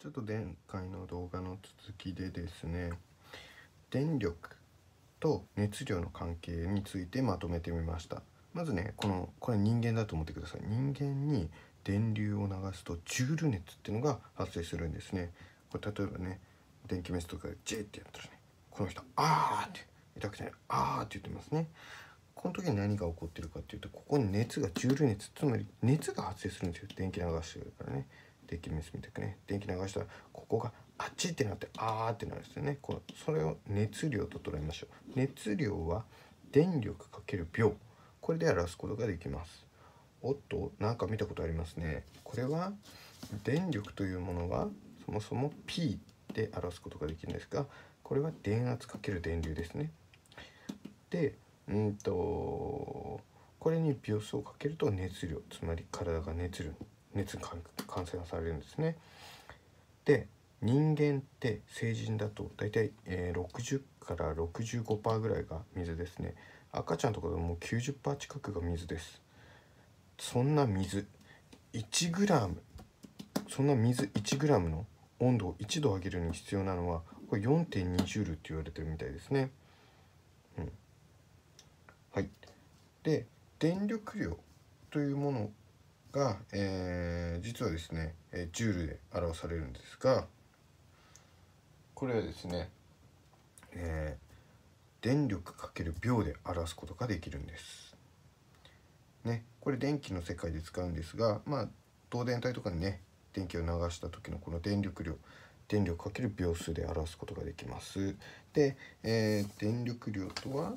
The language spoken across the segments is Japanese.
ちょっと前回の動画の続きでですね電力と熱量の関係についてまとめてみました。まずねこのこれ人間だと思ってください。人間に電流を流すとジュール熱っていうのが発生するんですね。これ例えばね電気メスとかでジェってやったらねこの人あーって痛くてあーって言ってますね。この時に何が起こってるかっていうとここに熱がジュール熱つまり熱が発生するんですよ。電気流してるからね。電気メスみたくね。電気流したらここがあっちってなってあーってなるんですよね。このそれを熱量と捉えましょう。熱量は電力かける秒。これで表すことができます。おっとなんか見たことありますね。これは電力というものはそもそも P で表すことができるんですがこれは電圧かける電流ですね。でうんとこれに秒数をかけると熱量つまり体が熱量熱に感染されるんですね。で人間って成人だと大体、えー、60から65%ぐらいが水ですね。赤ちゃんとかでも90%近くが水です。そんな水 1g そんな水 1g の温度を1度上げるに必要なのはこれ4.2ジュールって言われてるみたいですね。うん、はい。で電力量というものが、えー、実はですね、えー、ジュールで表されるんですがこれはですね、えー、電力かける秒で表すことができるんです。ね、これ電気の世界で使うんですが、まあ、導電体とかにね電気を流した時のこの電力量電力かける秒数で表すことができます。で、えー、電力量とは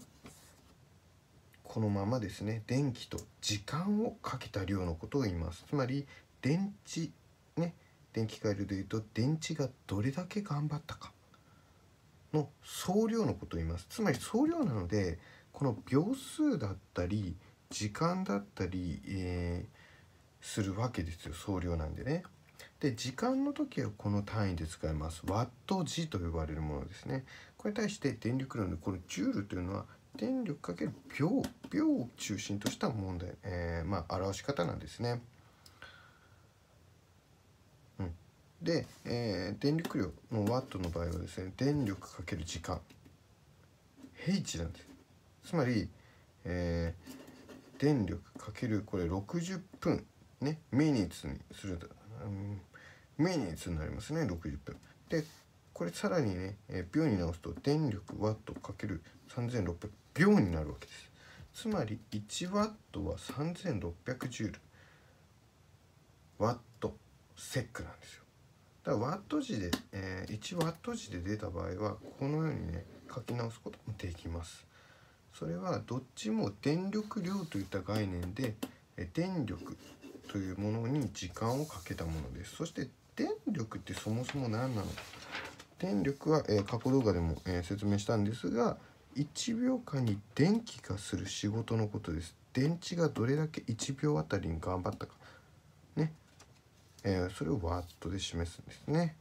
このままですね電気と時間をかけた量のことを言います。つまり電池ね電気回路でいうと電池がどれだけ頑張ったかの総量のことを言います。つまり総量なのでこの秒数だったり時間だったり、えー、するわけですよ。総量なんでね。で時間の時はこの単位で使います。ワット時と呼ばれるものですね。これに対して電力量のこのジュールというのは電力かける秒秒を中心とした問題、えー、まあ表し方なんですね。うん、で、えー、電力量のワットの場合はですね電力かける時間 H なんです。つまり、えー、電力かけるこれ60分ねミニッツにすると、ミニッツになりますね60分。でこれさらにね、えー、秒に直すと電力ワットかける3600秒になるわけです。つまり1ワットは3600ジュール。ワットセックなんですよ。だからワット時で、えー、1ワット時で出た場合はこのようにね書き直すこともできます。それはどっちも電力量といった概念で電力というものに時間をかけたものです。そして電力ってそもそも何なのか。電力は、えー、過去動画でも、えー、説明したんですが1秒間に電気がする仕事のことです。電池がどれだけ1秒あたりに頑張ったか。ね、えー、それをワットで示すんですね。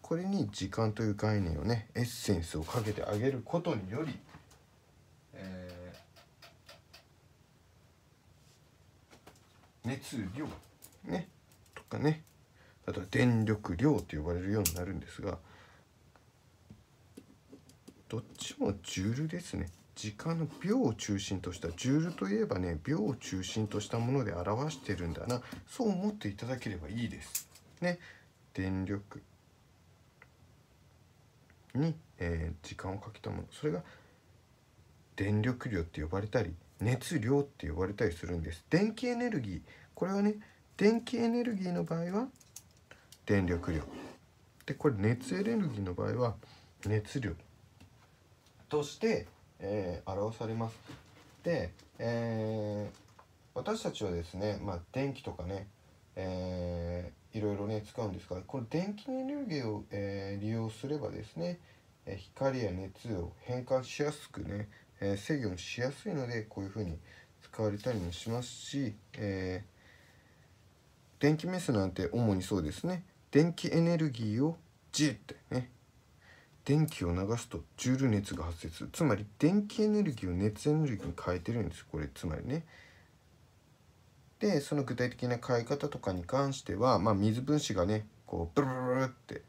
これに時間という概念をねエッセンスをかけてあげることにより、えー、熱量ね。とかね。あとは電力量と呼ばれるようになるんですがどっちもジュールですね。時間の秒を中心としたジュールといえばね秒を中心としたもので表してるんだな。そう思っていただければいいです。ね。電力に、えー、時間をかけたもの。それが電力量って呼ばれたり熱量って呼ばれたりするんです。電気エネルギー。これはね電気エネルギーの場合は電力量。でこれ熱エネルギーの場合は熱量。として、えー、表されます。で、えー、私たちはですね、まあ、電気とかね、えー、いろいろね使うんですがこの電気エネルギーを、えー、利用すればですね光や熱を変換しやすくね、えー、制御しやすいのでこういうふうに使われたりもしますし、え、電気メスなんて主にそうですね電気エネルギーをジってね電気を流すとジュール熱が発生する。つまり電気エネルギーを熱エネルギーに変えてるんですこれつまりね。でその具体的な変え方とかに関しては、まあ、水分子がねこうブルブルブルって、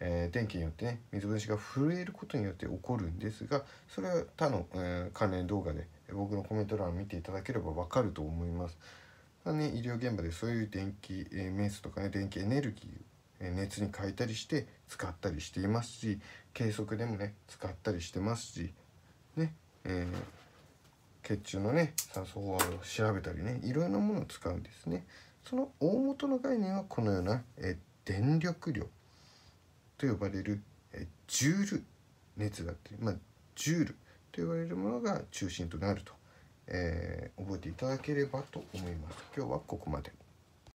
えー電気によってね水分子が震えることによって起こるんですがそれは他の、えー関連動画で僕のコメント欄を見ていただければわかると思います。まあね、医療現場でそういう電気、えーメスとかね電気エネルギーをえー熱に変えたりして使ったりしていますし計測でもね使ったりしてますしね、えー血中のね酸素飽和を調べたりねいろいろなものを使うんですね。その大元の概念はこのような、えー電力量と呼ばれる、えージュール熱だったり、まあ、ジュールと呼ばれるものが中心となると、えー覚えていただければと思います。今日はここまで。